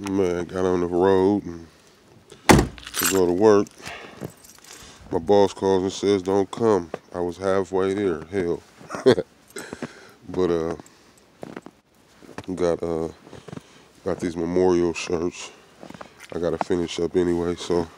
Man, got on the road to go to work. My boss calls and says, don't come. I was halfway there, hell. but uh got uh got these memorial shirts. I gotta finish up anyway, so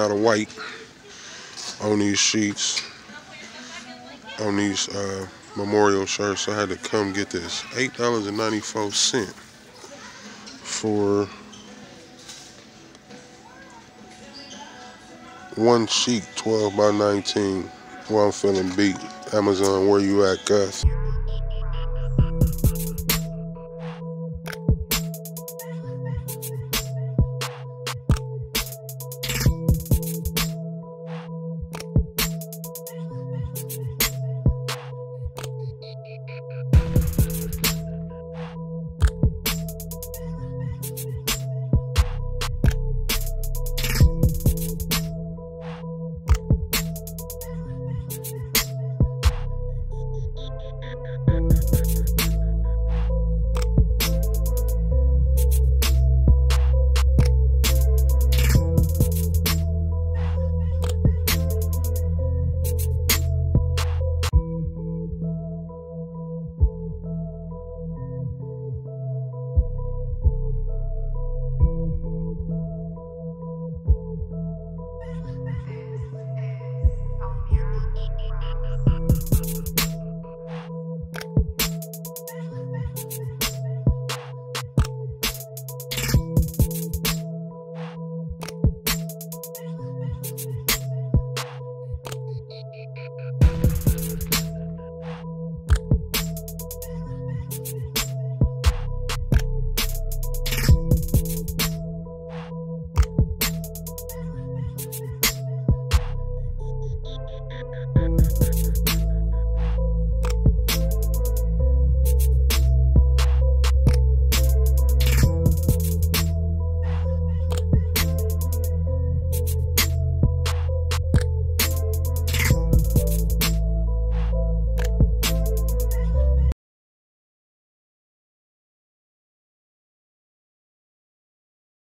out of white on these sheets on these uh, memorial shirt, so I had to come get this. $8.94 for one sheet 12 by 19 Well, I'm feeling beat. Amazon, where you at, Gus?